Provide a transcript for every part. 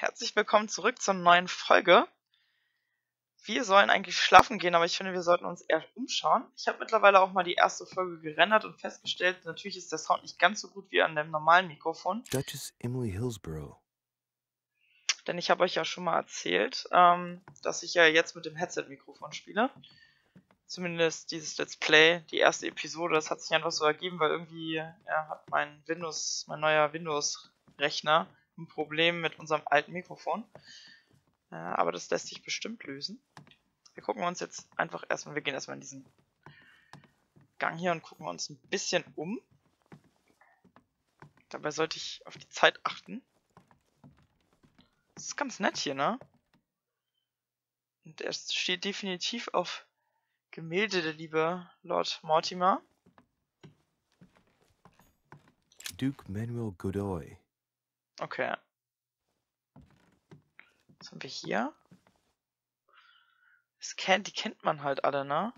herzlich willkommen zurück zur neuen Folge. Wir sollen eigentlich schlafen gehen, aber ich finde, wir sollten uns eher umschauen. Ich habe mittlerweile auch mal die erste Folge gerendert und festgestellt, natürlich ist der Sound nicht ganz so gut wie an dem normalen Mikrofon. Duchess Emily Hillsborough. Denn ich habe euch ja schon mal erzählt, ähm, dass ich ja jetzt mit dem Headset-Mikrofon spiele. Zumindest dieses Let's Play, die erste Episode, das hat sich einfach so ergeben, weil irgendwie ja, hat mein Windows, mein neuer Windows-Rechner ein Problem mit unserem alten Mikrofon. Ja, aber das lässt sich bestimmt lösen. Wir gucken uns jetzt einfach erstmal, wir gehen erstmal in diesen Gang hier und gucken uns ein bisschen um. Dabei sollte ich auf die Zeit achten. Das ist ganz nett hier, ne? Und er steht definitiv auf Gemälde, der liebe Lord Mortimer. Duke Manuel Godoy. Okay. Was haben wir hier? Das kennt, die kennt man halt alle, ne?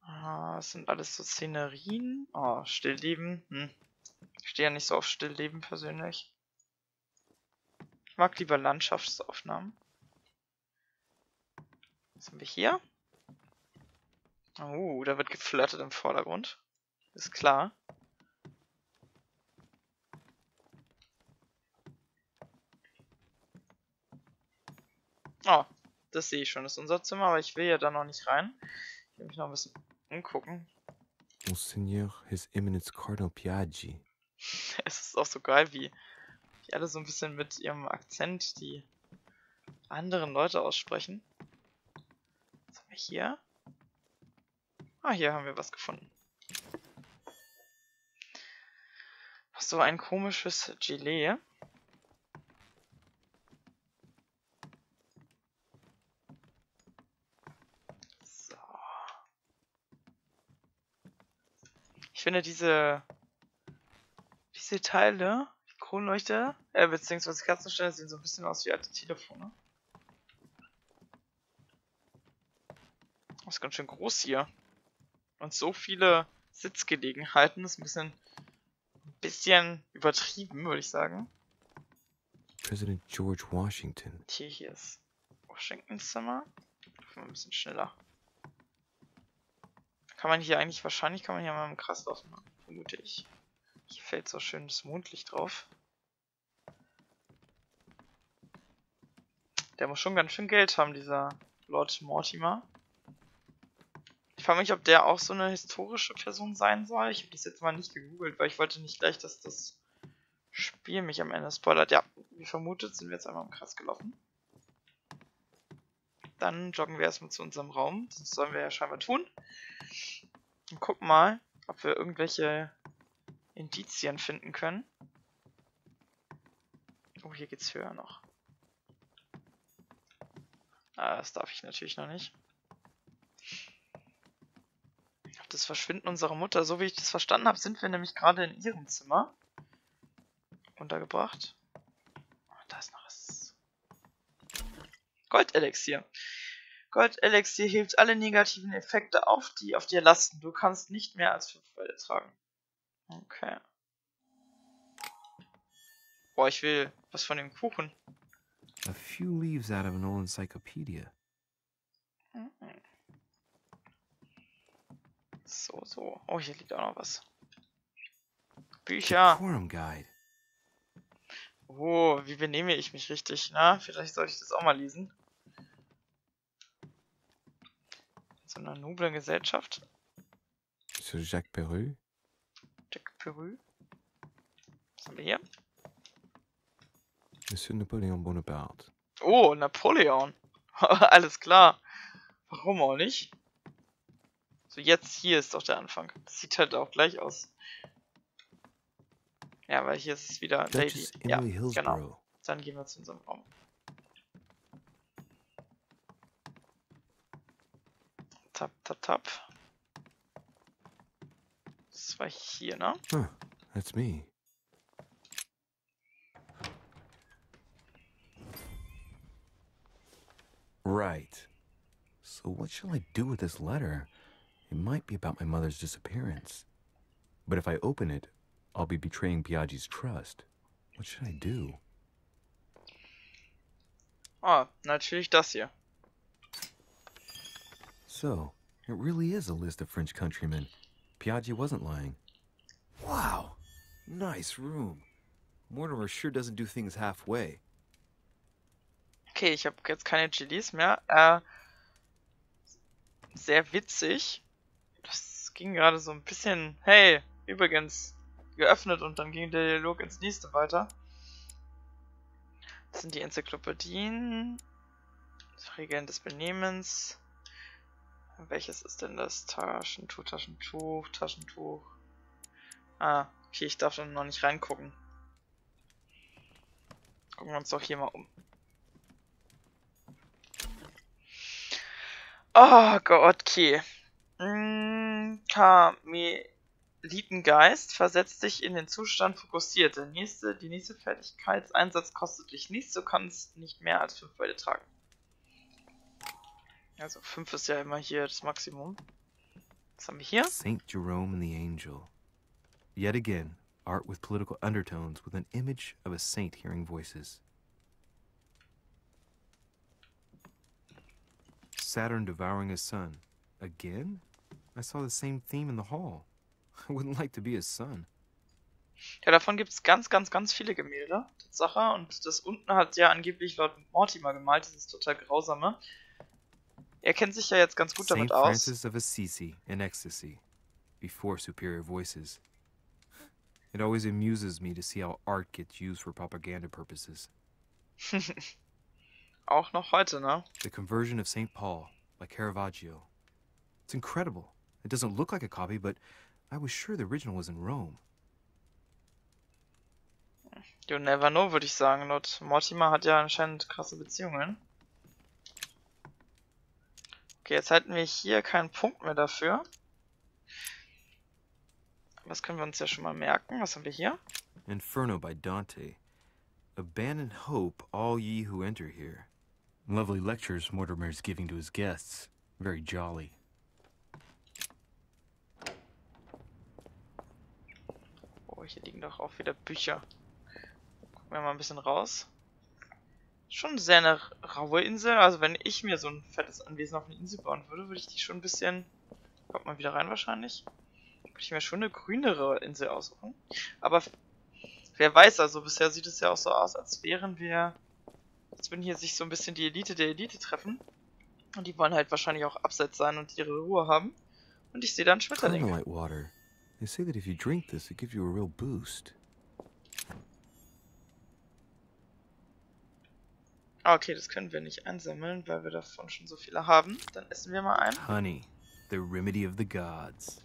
Ah, das sind alles so Szenerien. Oh, Stillleben. Hm. Ich stehe ja nicht so auf Stillleben persönlich. Ich mag lieber Landschaftsaufnahmen. Was haben wir hier? Oh, da wird geflirtet im Vordergrund. Ist klar. Oh, das sehe ich schon. Das ist unser Zimmer, aber ich will ja da noch nicht rein. Ich will mich noch ein bisschen umgucken. Monseigneur His Eminence Cardinal Piaggi. es ist auch so geil, wie die alle so ein bisschen mit ihrem Akzent die anderen Leute aussprechen. Was haben wir hier? Ah, hier haben wir was gefunden. So ein komisches Gelee. Ich finde diese diese Teile, die Kronleuchter, äh, beziehungsweise Kerzenständer sehen so ein bisschen aus wie alte Telefone. Das ist ganz schön groß hier. Und so viele Sitzgelegenheiten ist ein bisschen, ein bisschen übertrieben, würde ich sagen. President George Washington. Hier, hier ist Washingtons Zimmer. Mal ein bisschen schneller. Kann man hier eigentlich, wahrscheinlich kann man hier mal im Kreis laufen, vermute ich. Hier fällt so schön das Mondlicht drauf. Der muss schon ganz schön Geld haben, dieser Lord Mortimer. Ich frage mich, ob der auch so eine historische Person sein soll. Ich habe das jetzt mal nicht gegoogelt, weil ich wollte nicht gleich, dass das Spiel mich am Ende spoilert. Ja, wie vermutet sind wir jetzt einmal im Kreis gelaufen. Dann joggen wir erstmal zu unserem Raum. Das sollen wir ja scheinbar tun. Und gucken mal, ob wir irgendwelche Indizien finden können. Oh, hier geht's höher noch. Ah, das darf ich natürlich noch nicht. Das Verschwinden unserer Mutter, so wie ich das verstanden habe, sind wir nämlich gerade in ihrem Zimmer untergebracht. Oh, da ist noch was. Goldelixier. Goldelixier hebt alle negativen Effekte auf, die auf dir lasten. Du kannst nicht mehr als fünf Fälle tragen. Okay. Boah, ich will was von dem Kuchen. A few leaves out of an old encyclopedia. So, so. Oh, hier liegt auch noch was. Bücher. Guide. Oh, wie benehme ich mich richtig? Na, vielleicht sollte ich das auch mal lesen. In so einer noblen Gesellschaft. Sir Jacques Perru. Jack Peru. Was haben wir hier? Monsieur Napoleon Bonaparte. Oh, Napoleon. Alles klar. Warum auch nicht? So, jetzt hier ist doch der Anfang. Das sieht halt auch gleich aus. Ja, weil hier ist es wieder Lady. Ja, genau. Dann gehen wir zu unserem Raum. Tap, tap, tap. Das war hier, ne? Huh, that's me. Right. So what shall I do with this letter? It might be about my mother's disappearance. But if I open it, I'll be betraying Piaggi's trust. What should I do? Oh, natürlich das hier. So, it really is a list of French countrymen. Piaggi wasn't lying. Wow, nice room. Mortimer sure doesn't do things halfway. Okay, ich habe jetzt keine Chilis mehr. Äh, sehr witzig. Das ging gerade so ein bisschen, hey, übrigens, geöffnet und dann ging der Dialog ins nächste weiter. Das sind die Enzyklopädien, Regeln des Benehmens. Welches ist denn das? Taschentuch, Taschentuch, Taschentuch. Ah, okay, ich darf dann noch nicht reingucken. Gucken wir uns doch hier mal um. Oh Gott, okay. Mm, Karmelitengeist versetzt dich in den Zustand fokussiert. Der nächste, die nächste Fertigkeitseinsatz kostet dich nichts, du kannst nicht mehr als 5 Bälle tragen. Also 5 ist ja immer hier das Maximum. Was haben wir hier? Saint Jerome and the Angel. Yet again, art with political undertones with an image of a saint hearing voices. Saturn devouring his sun. Again? I saw the same theme in the hall. I wouldn't like to be his son. Ja, davon gibt es ganz, ganz, ganz viele Gemälde. Tatsache. Und das unten hat ja angeblich laut Mortimer gemalt, dieses total grausame. Er kennt sich ja jetzt ganz gut damit Saint aus. Francis of Assisi in ecstasy, before superior voices. It always amuses me to see how art gets used for propaganda purposes. Auch noch heute, ne? The conversion of St. Paul by Caravaggio. It's incredible. It doesn't look like a copy, but I was sure the original was in Rome. You never know, würde ich sagen. Laut Mortimer hat ja anscheinend krasse Beziehungen. Okay, jetzt halten wir hier keinen Punkt mehr dafür. Was können wir uns ja schon mal merken? Was haben wir hier? Inferno by Dante. Abandon hope, all ye who enter here. Lovely lectures Mortimer's giving to his guests. Very jolly. Oh, hier liegen doch auch wieder Bücher. Gucken wir mal ein bisschen raus. Schon sehr eine raue Insel. Also wenn ich mir so ein fettes Anwesen auf eine Insel bauen würde, würde ich die schon ein bisschen... Kommt man wieder rein wahrscheinlich. Würde ich mir schon eine grünere Insel aussuchen. Aber wer weiß, also bisher sieht es ja auch so aus, als wären wir... Als würden hier sich so ein bisschen die Elite der Elite treffen. Und die wollen halt wahrscheinlich auch abseits sein und ihre Ruhe haben. Und ich sehe dann Schmetterlinge. They say that if you drink this, it gives you a real boost. Ah, Okay, das können wir nicht einsammeln, weil wir davon schon so viele haben. Dann essen wir mal einen. Honey, the remedy of the gods.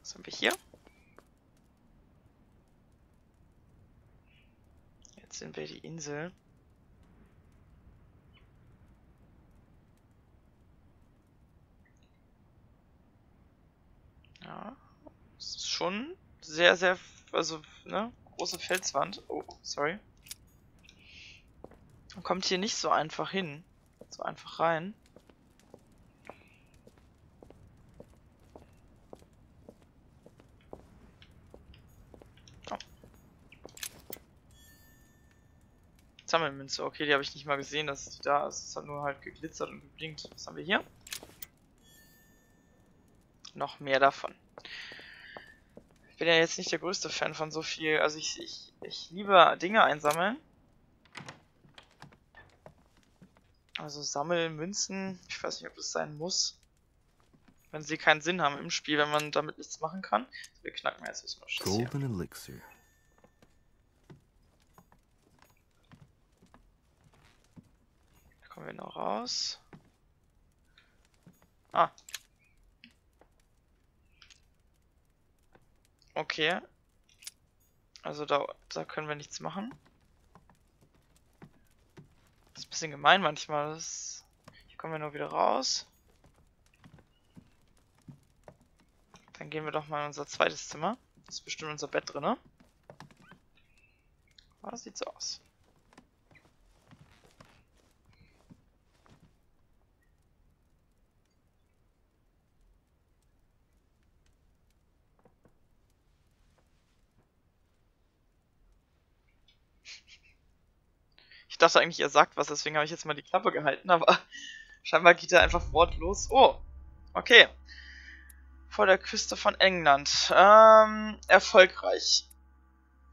Was haben wir hier? Jetzt sind wir die Insel. Ja, es ist schon sehr, sehr, also, ne, große Felswand. Oh, sorry. Man kommt hier nicht so einfach hin. So einfach rein. Sammelmünze, okay, die habe ich nicht mal gesehen, dass die da ist. Es hat nur halt geglitzert und geblinkt. Was haben wir hier? Noch mehr davon. Ich bin ja jetzt nicht der größte Fan von so viel. Also ich, ich, ich liebe Dinge einsammeln. Also Sammelmünzen, ich weiß nicht, ob das sein muss. Wenn sie keinen Sinn haben im Spiel, wenn man damit nichts machen kann. Wir knacken jetzt erstmal das hier. Golden elixir. Da kommen wir noch raus. Ah. Okay. Also da, da können wir nichts machen. Bisschen gemein manchmal. Das, hier kommen wir nur wieder raus. Dann gehen wir doch mal in unser zweites Zimmer. Das ist bestimmt unser Bett drin. Ah, das sieht so aus. Dachte eigentlich, er sagt was, deswegen habe ich jetzt mal die Klappe gehalten, aber scheinbar geht er einfach wortlos. Oh, okay. Vor der Küste von England. Ähm, erfolgreich.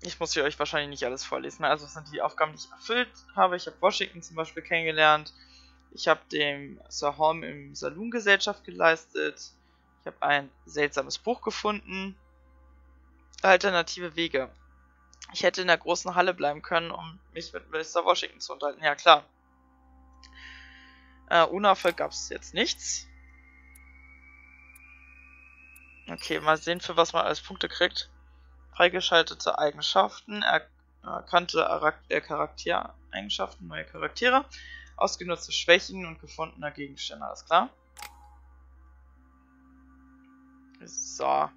Ich muss hier euch wahrscheinlich nicht alles vorlesen. Also, das sind die Aufgaben, die ich erfüllt habe. Ich habe Washington zum Beispiel kennengelernt. Ich habe dem Sir Holm im Saloon Gesellschaft geleistet. Ich habe ein seltsames Buch gefunden. Alternative Wege. Ich hätte in der großen Halle bleiben können, um mich mit Mr. Washington zu unterhalten. Ja, klar. Äh, Unerfolg gab es jetzt nichts. Okay, mal sehen, für was man alles Punkte kriegt. Freigeschaltete Eigenschaften, erkannte äh, Charaktereigenschaften, neue Charaktere, ausgenutzte Schwächen und gefundener Gegenstände, alles klar? So.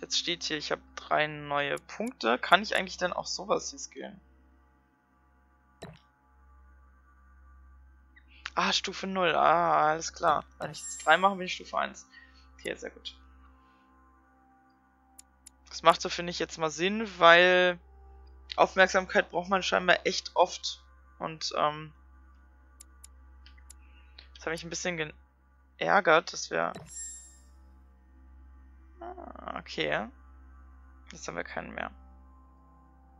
Jetzt steht hier, ich habe drei neue Punkte. Kann ich eigentlich dann auch sowas hier skillen? Ah, Stufe 0. Ah, alles klar. Wenn ich das 3 mache, bin ich Stufe 1. Okay, sehr gut. Das macht so, finde ich, jetzt mal Sinn, weil Aufmerksamkeit braucht man scheinbar echt oft. Und, ähm, das hat mich ein bisschen geärgert, dass wir okay. Jetzt haben wir keinen mehr.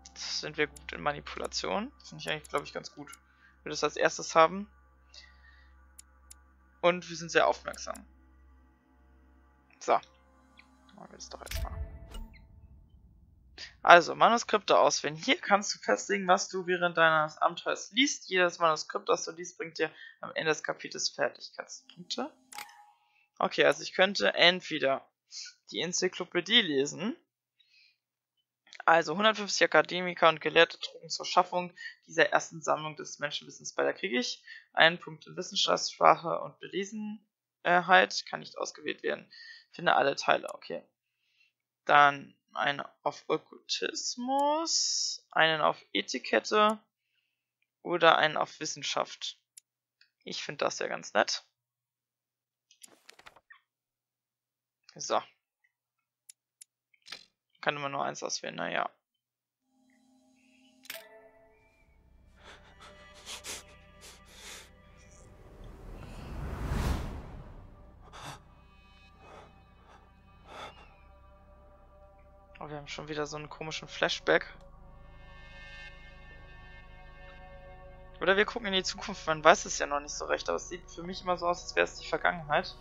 Jetzt sind wir gut in Manipulation. Finde ich eigentlich, glaube ich, ganz gut. Wir das als erstes haben. Und wir sind sehr aufmerksam. So. Machen wir das doch erstmal. Also, Manuskripte auswählen. Hier kannst du festlegen, was du während deines Abenteuers liest. Jedes Manuskript, das du liest, bringt dir am Ende des Kapitels Fertigkeitspunkte. Okay, also ich könnte entweder die Enzyklopädie lesen. Also 150 Akademiker und Gelehrte trugen zur Schaffung dieser ersten Sammlung des Menschenwissens bei. Da kriege ich einen Punkt in Wissenschaftssprache und Belesenheit. Kann nicht ausgewählt werden. Finde alle Teile, okay. Dann einen auf Okkultismus, einen auf Etikette oder einen auf Wissenschaft. Ich finde das ja ganz nett. So. Kann immer nur eins auswählen, naja. Oh, wir haben schon wieder so einen komischen Flashback. Oder wir gucken in die Zukunft, man weiß es ja noch nicht so recht, aber es sieht für mich immer so aus, als wäre es die Vergangenheit.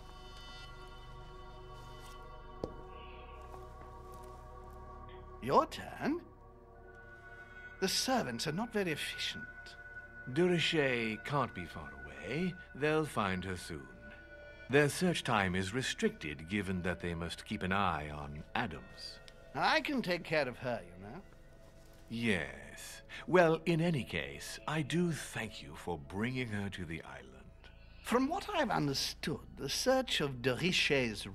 Your turn? The servants are not very efficient. Durocher can't be far away. They'll find her soon. Their search time is restricted, given that they must keep an eye on Adams. I can take care of her, you know. Yes. Well, in any case, I do thank you for bringing her to the island. From what I've understood, the search of de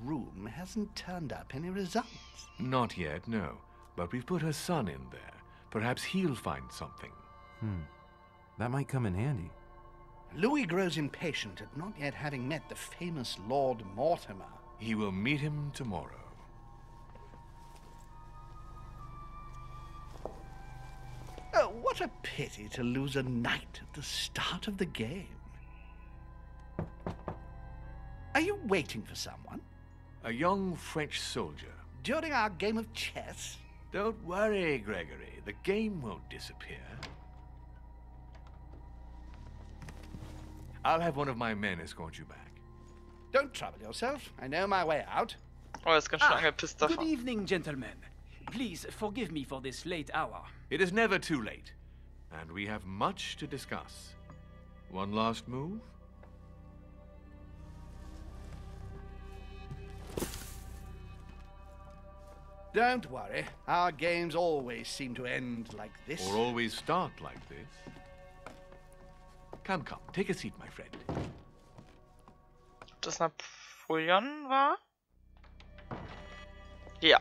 room hasn't turned up any results. Not yet, no. But we've put her son in there. Perhaps he'll find something. Hmm. That might come in handy. Louis grows impatient at not yet having met the famous Lord Mortimer. He will meet him tomorrow. Oh, what a pity to lose a knight at the start of the game. Are you waiting for someone? A young French soldier. During our game of chess? Don't worry, Gregory. The game won't disappear. I'll have one of my men escort you back. Don't trouble yourself. I know my way out. Oh, ist ganz schön Ah, angepisst Good evening, gentlemen. Please forgive me for this late hour. It is never too late, and we have much to discuss. One last move? Don't worry. Our games always seem to end like this. Or always start like this? Come, come, take a seat, my friend. Ob das Napoleon war? Ja.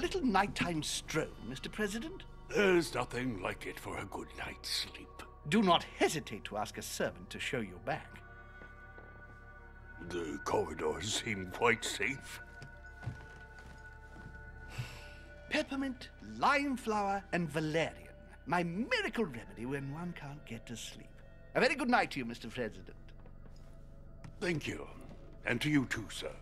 A little nighttime stroll, Mr. President? There's nothing like it for a good night's sleep. Do not hesitate to ask a servant to show you back. The corridors seem quite safe. Peppermint, lime flower, and valerian. My miracle remedy when one can't get to sleep. A very good night to you, Mr. President. Thank you. And to you too, sir.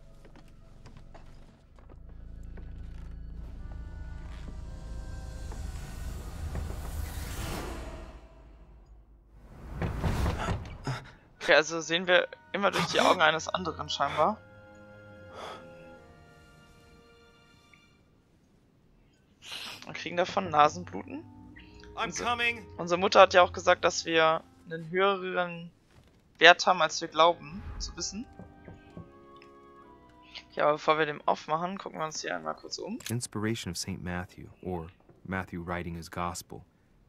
Also sehen wir immer durch die Augen eines anderen scheinbar. Und kriegen davon Nasenbluten. I'm coming. Unsere Mutter hat ja auch gesagt, dass wir einen höheren Wert haben, als wir glauben zu wissen. Ja, aber bevor wir den aufmachen, gucken wir uns hier einmal kurz um. Inspiration of St. Matthew, or Matthew writing his gospel,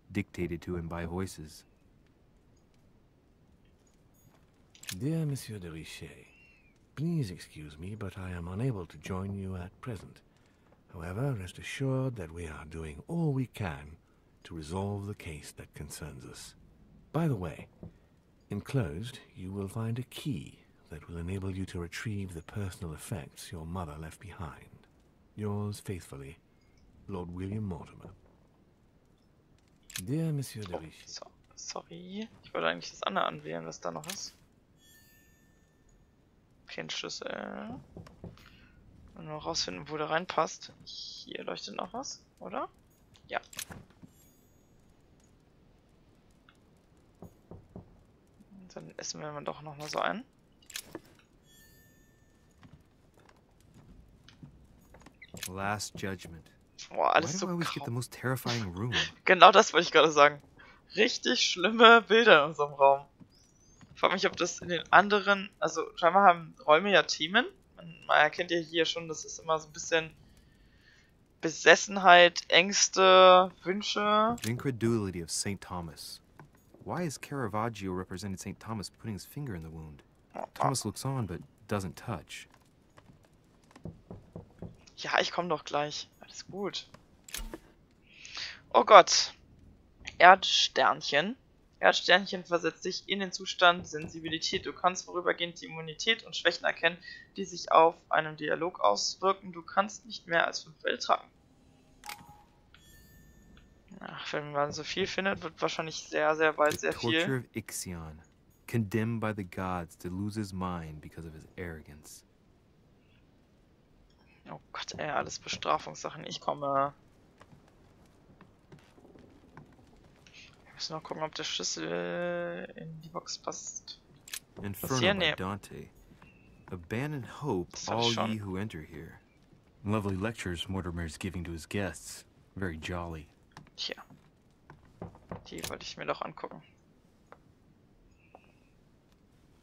dictated to him by voices. Dear Monsieur de Richet, please excuse me, but I am unable to join you at present. However, rest assured that we are doing all we can to resolve the case that concerns us. By the way, enclosed you will find a key that will enable you to retrieve the personal effects your mother left behind. Yours faithfully, Lord William Mortimer. Dear Monsieur de Oh, so, sorry. Ich wollte eigentlich das andere anwählen, was da noch ist. Kein Schlüssel. Und nur rausfinden, wo der reinpasst. Hier leuchtet noch was, oder? Ja. Dann essen wir mal doch noch mal so ein. Last Judgment. Boah, alles so? Genau das wollte ich gerade sagen. Richtig schlimme Bilder in unserem Raum. Ich frage mich, ob das in den anderen, also scheinbar haben Räume ja Themen. Man, man erkennt ja hier schon, das ist immer so ein bisschen Besessenheit, Ängste, Wünsche. The incredulity of St. Thomas. Why is Caravaggio representing St. Thomas putting his finger in the wound? Thomas looks on but doesn't touch. Ja, ich komme doch gleich. Alles gut. Oh Gott. Erdsternchen. Erdsternchen versetzt dich in den Zustand Sensibilität. Du kannst vorübergehend die Immunität und Schwächen erkennen, die sich auf einen Dialog auswirken. Du kannst nicht mehr als fünf Bälle tragen. Ach, wenn man so viel findet, wird wahrscheinlich sehr, sehr bald sehr torture viel. of Ixion, condemned by the gods to lose his mind because of his arrogance. Oh Gott, ey, alles Bestrafungssachen. Ich komme. Müssen noch gucken, ob der Schlüssel in die Box passt. Inferno hier? Nee. Dante. Abandon hope, all ye who enter here. Lovely lectures Mortimer's giving to his guests. Very jolly. Tja. Die wollte ich mir doch angucken.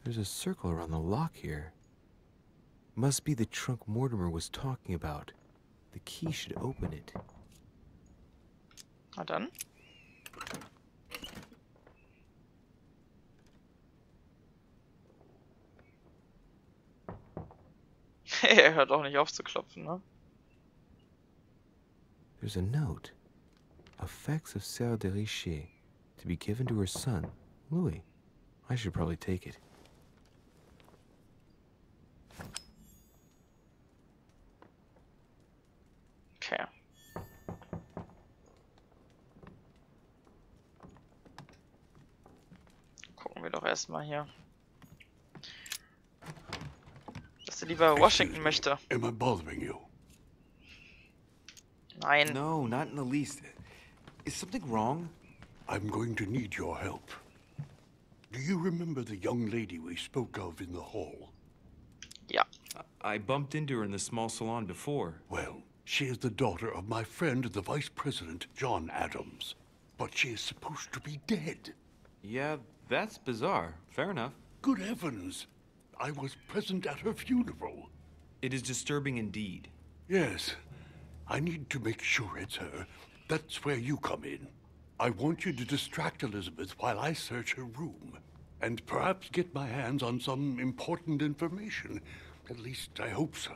There's a circle around the lock here. Must be the trunk Mortimer was talking about. The key should open it. Na dann. er hört auch nicht auf zu klopfen, ne? There's a note. Effects of Sarah de Richet to be given to her son, Louis. I should probably take it. Okay. Gucken wir doch erstmal hier. Dass er lieber Washington möchte. Am I bothering you? Nein. No, not in the least. Is something wrong? I'm going to need your help. Do you remember the young lady we spoke of in the hall? Yeah. I bumped into her in the small salon before. Well, she is the daughter of my friend, the Vice President, John Adams. But she is supposed to be dead. Yeah, that's bizarre. Fair enough. Good heavens! I was present at her funeral. It is disturbing indeed. Yes, I need to make sure it's her. That's where you come in. I want you to distract Elizabeth while I search her room. And perhaps get my hands on some important information. At least I hope so.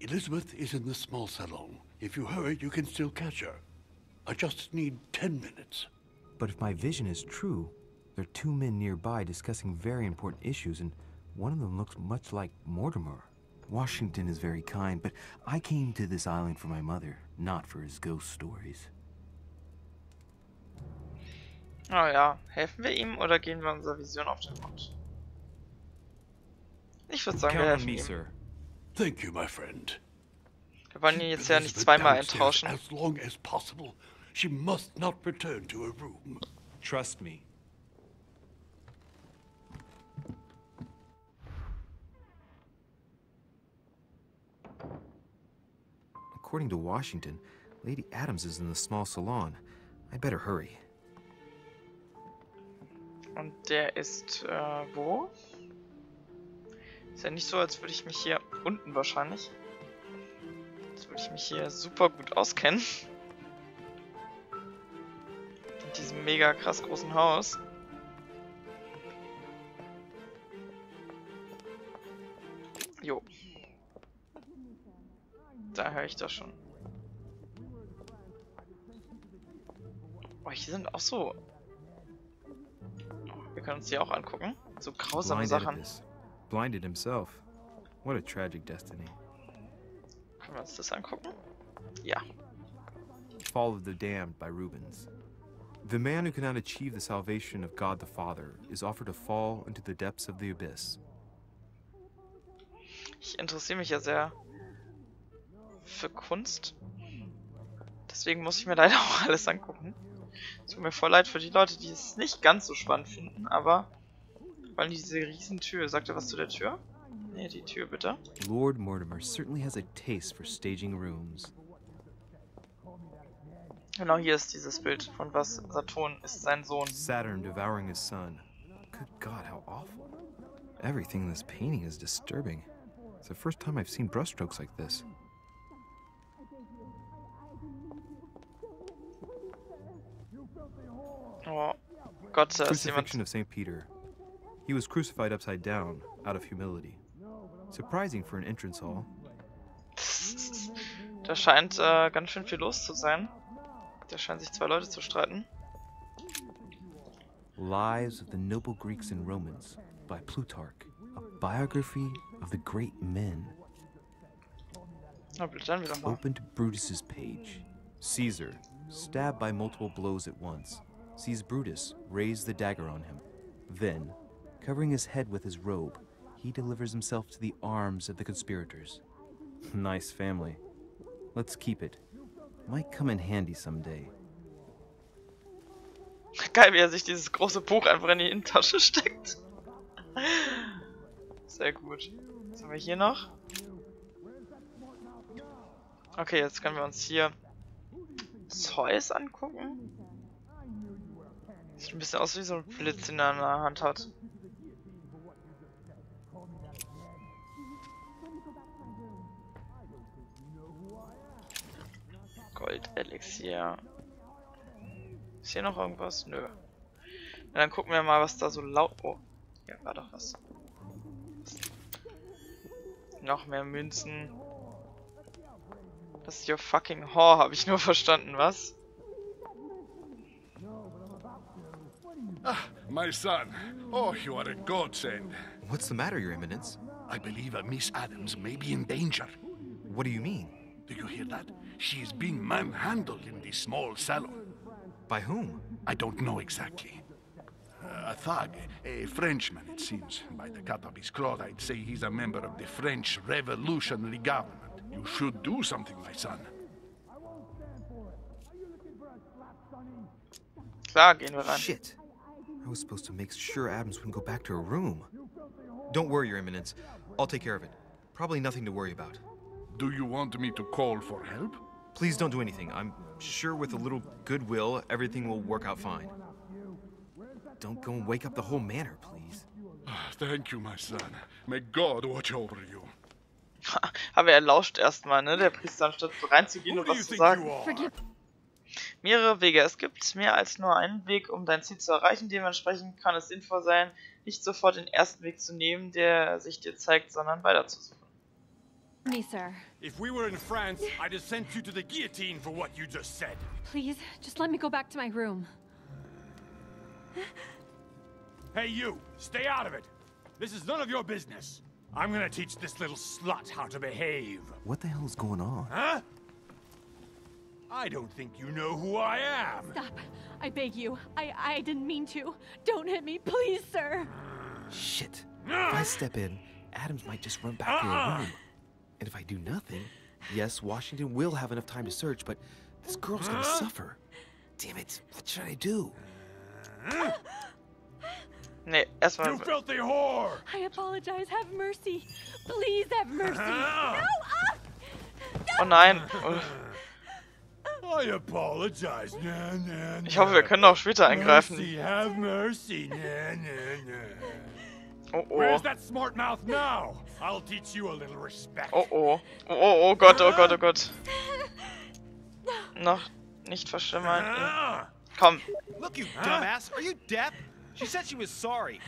Elizabeth is in the small salon. If you hurry, you can still catch her. I just need ten minutes. But if my vision is true, there are two men nearby discussing very important issues, and one of them looks much like Mortimer. Washington is very kind, but I came to this island for my mother, not for his ghost stories. Oh ja, helfen wir ihm oder gehen wir unserer Vision auf den Grund? Ich würde sagen, wir Count on helfen me, ihm. sir. Thank you, my friend. Wir wollen ihn jetzt ja nicht zweimal eintauschen. As long as possible. She must not return to her room. Trust me. According to Washington, Lady Adams is in the small salon. I better hurry. Und der ist, äh, wo? Ist ja nicht so, als würde ich mich hier unten wahrscheinlich. Als würde ich mich hier super gut auskennen. In diesem mega krass großen Haus. Ich das schon. Oh, hier sind auch so wir können uns die auch angucken. So grausame Blind Sachen. Blinded himself. What a tragic destiny. Können wir uns das angucken? Ja. Fall of the Damned by Rubens. The man who cannot achieve the salvation of God the Father is offered to fall into the depths of the abyss. Ich interessiere mich ja sehr für Kunst. Deswegen muss ich mir leider auch alles angucken. Es tut mir voll leid für die Leute, die es nicht ganz so spannend finden, aber vor allem diese Riesentür. Sagt ihr was zu der Tür? Ne, die Tür bitte. Lord Mortimer certainly has a taste for staging rooms. Genau hier ist dieses Bild von was Saturn ist sein Sohn. Saturn devouring his son. Good God, how awful. Everything in this painting is disturbing. It's the first time I've seen brushstrokes like this. Oh Gott, da ist jemand. Crucifixion of St. Peter. He was crucified upside down, out of humility. Surprising for an entrance hall. Da scheint äh, ganz schön viel los zu sein. Da scheinen sich zwei Leute zu streiten. Lives of the Noble Greeks and Romans by Plutarch, a biography of the great men. Na, blättern wir doch mal. Open to Brutus's page. Caesar, stabbed by multiple blows at once, sees Brutus raise the dagger on him. Then, covering his head with his robe, he delivers himself to the arms of the conspirators. Nice family. Let's keep it. Might come in handy someday. Geil, wie er sich dieses große Buch einfach in die Innentasche steckt. Sehr gut. Was haben wir hier noch? Okay, jetzt können wir uns hier Zeus angucken. Sieht ein bisschen aus wie so ein Blitz, in der Hand hat. Gold-Elixier. Ist hier noch irgendwas? Nö. Na, dann gucken wir mal, was da so laut... Oh, hier war doch was. Noch mehr Münzen. Das ist your fucking whore, habe ich nur verstanden, was? My son. Oh, you are a godsend. What's the matter, Your Eminence? I believe uh, Miss Adams may be in danger. What do you mean? Do you hear that? She is being manhandled in the small salon. By whom? I don't know exactly. Uh, a thug, a Frenchman, it seems. By the cut of his cloth, I'd say he's a member of the French Revolutionary Government. You should do something, my son. Klar, gehen wir rein. Shit. I was supposed to make sure Adams wouldn't go back to her room. Don't worry, Your Eminence. I'll take care of it. Probably nothing to worry about. Do you want me to call for help? Please don't do anything. I'm sure with a little goodwill, everything will work out fine. Don't go and wake up the whole manor, please. Thank you, my son. May God watch over you. Aber er lauscht erstmal, ne? Der Priester, anstatt so reinzugehen Who und do you was zu think sagen. Mehrere Wege. Es gibt mehr als nur einen Weg, um dein Ziel zu erreichen. Dementsprechend kann es sinnvoll sein, nicht sofort den ersten Weg zu nehmen, der sich dir zeigt, sondern weiterzusuchen. me, sir. If we were in France, I'd have sent you to the guillotine for what you just said. Please, just let me go back to my room. Hey, you! Stay out of it! This is none of your business. I'm gonna teach this little slut how to behave. What the hell is going on? Huh? I don't think you know who I am. Stop. I beg you. I, I didn't mean to. Don't hit me, please, sir. Shit. If I step in, Adams might just run back to her Uh-uh. room. And if I do nothing, yes, Washington will have enough time to search, but this girl's gonna suffer. Damn it, what should I do? Nee, erstmal. You filthy whore! I apologize. Have mercy. Please have mercy. Ah. No! Ah! Oh nein. Ich hoffe, wir können auch später eingreifen. Oh oh. Oh oh. Oh oh, oh Gott, oh Gott, oh Gott. Noch nicht verschlimmern. Ah! Komm. Look, you dumbass! Are you deaf? She said she was sorry.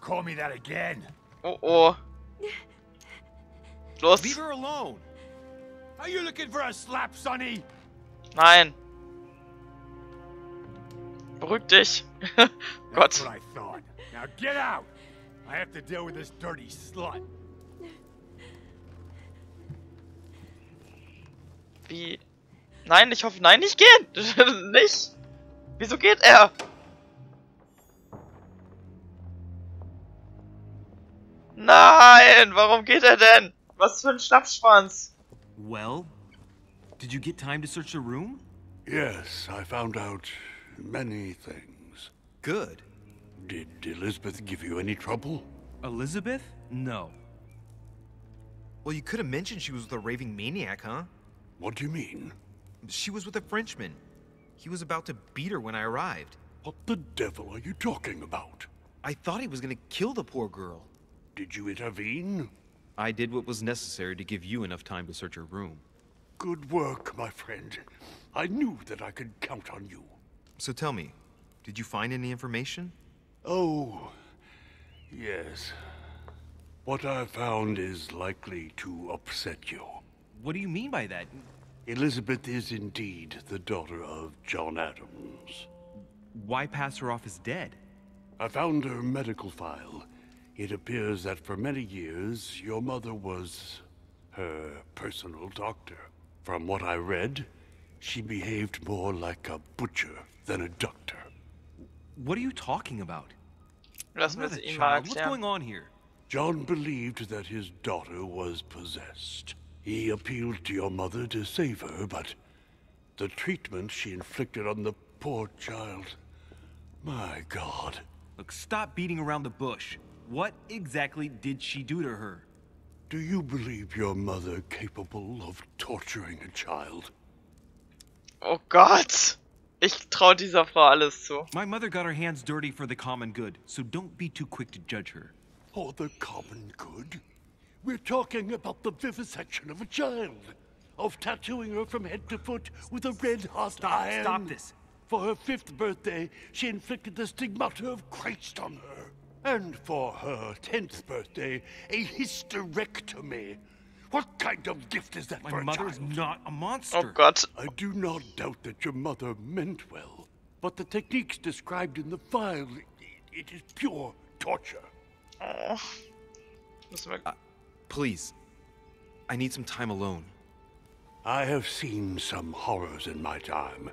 Call me that again. Oh oh. Los. Leave her alone. Are you looking for a slap, Sonny? Nein. Beruhig dich. Gott. I thought. Now get out. I have to deal with this dirty slut. Wie? Nein, ich hoffe, nein, nicht gehen. nicht. Wieso geht er? Nein, warum geht er denn? Was für ein Schnappschwanz. Well, did you get time to search the room? Yes, I found out many things. Good. Did Elizabeth give you any trouble? Elizabeth? No. Well, you could have mentioned she was with a raving maniac, huh? What do you mean? She was with a Frenchman. He was about to beat her when I arrived. What the devil are you talking about? I thought he was gonna kill the poor girl. Did you intervene? I did what was necessary to give you enough time to search her room. Good work, my friend. I knew that I could count on you. So tell me, did you find any information? Oh, yes. What I found is likely to upset you. What do you mean by that? Elizabeth is indeed the daughter of John Adams. Why pass her off as dead? I found her medical file. It appears that for many years, your mother was her personal doctor. From what I read, she behaved more like a butcher than a doctor. What are you talking about? Lassen wir I'm not a ihm child. What's going on here? John believed that his daughter was possessed. He appealed to your mother to save her, but the treatment she inflicted on the poor child. My God. Look, stop beating around the bush. What exactly did she do to her? Do you believe your mother capable of torturing a child? Oh Gott. Ich traue dieser Frau alles zu. My mother got her hands dirty for the common good, so don't be too quick to judge her. For the common good? We're talking about the vivisection of a child. Of tattooing her from head to foot with a red hot iron. stop this. For her fifth birthday, she inflicted the stigmata of Christ on her. And for her tenth birthday, a hysterectomy. What kind of gift is that My for a mother is child? not a monster. Oh monster. Gott. I do not doubt that your mother meant well, but the techniques described in the file, i- it is pure torture. Oh. Müssen wir... Please, I need some time alone. I have seen some horrors in my time,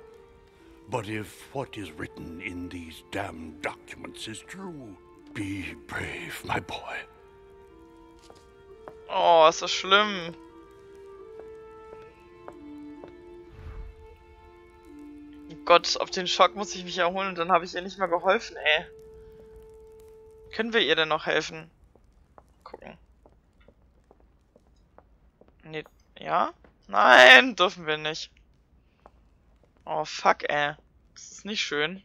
but if what is written in these damned documents is true, be brave, my boy. Oh, ist das schlimm. Gott, auf den Schock muss ich mich erholen und dann habe ich ihr nicht mehr geholfen, ey. Können wir ihr denn noch helfen? Gucken. Nee, ja? Nein, dürfen wir nicht. Oh, fuck, ey. Das ist nicht schön.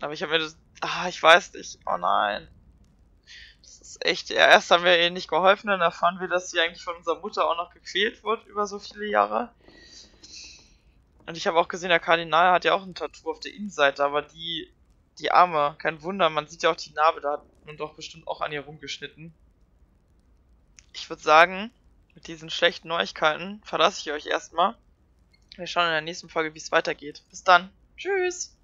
Aber ich habe mir das... Ah, ich weiß nicht. Oh nein. Das ist echt... Ja, erst haben wir ihr nicht geholfen, dann erfahren wir, dass sie eigentlich von unserer Mutter auch noch gequält wird über so viele Jahre. Und ich habe auch gesehen, der Kardinal hat ja auch ein Tattoo auf der Innenseite, aber die... Die Arme, kein Wunder, man sieht ja auch die Narbe, da hat man doch bestimmt auch an ihr rumgeschnitten. ich würde sagen, mit diesen schlechten Neuigkeiten verlasse ich euch erstmal. Wir schauen in der nächsten Folge, wie es weitergeht. Bis dann. Tschüss.